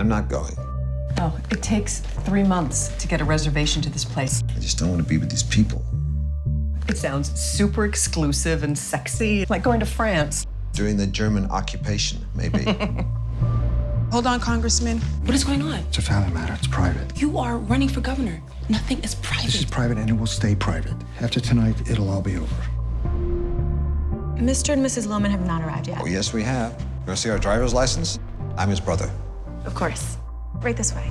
I'm not going. Oh, it takes three months to get a reservation to this place. I just don't want to be with these people. It sounds super exclusive and sexy, like going to France. During the German occupation, maybe. Hold on, Congressman. What is going on? It's a family matter. It's private. You are running for governor. Nothing is private. This is private. private and it will stay private. After tonight, it'll all be over. Mr. and Mrs. Lohman have not arrived yet. oh, yes, we have. You want to see our driver's license? I'm his brother. Of course. Right this way.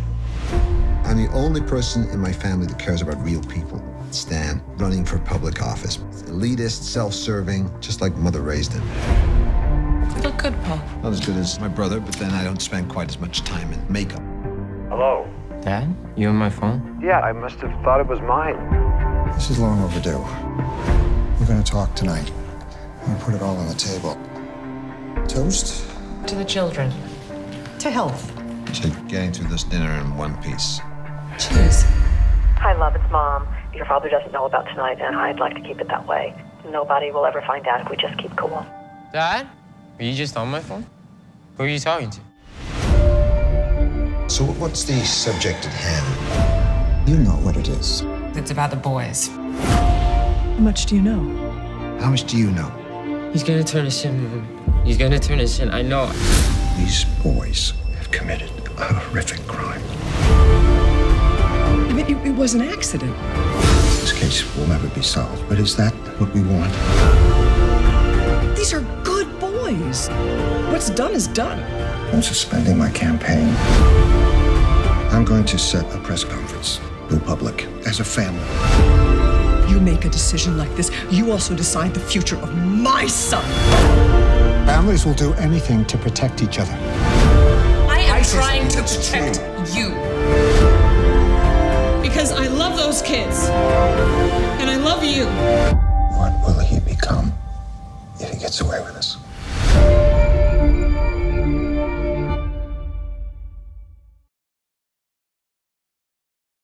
I'm the only person in my family that cares about real people. Stan, running for public office. Elitist, self serving, just like mother raised him. You look good, Paul. Not as good as my brother, but then I don't spend quite as much time in makeup. Hello? Dad, you on my phone? Yeah, I must have thought it was mine. This is long overdue. We're going to talk tonight. I'm going to put it all on the table. Toast? To the children. To health. To getting through this dinner in one piece. Cheers. Hi, love. It's Mom. Your father doesn't know about tonight, and I'd like to keep it that way. Nobody will ever find out if we just keep cool. Dad? Are you just on my phone? Who are you talking to? So, what's the subject at hand? You know what it is. It's about the boys. How much do you know? How much do you know? He's gonna turn us in. He's gonna turn us in. I know. These boys have committed a horrific crime. I mean, it, it was an accident. This case will never be solved, but is that what we want? These are good boys. What's done is done. I'm suspending my campaign. I'm going to set a press conference. Go public as a family. You make a decision like this, you also decide the future of my son. Families will do anything to protect each other. I am trying to protect you. Because I love those kids. And I love you. What will he become if he gets away with this?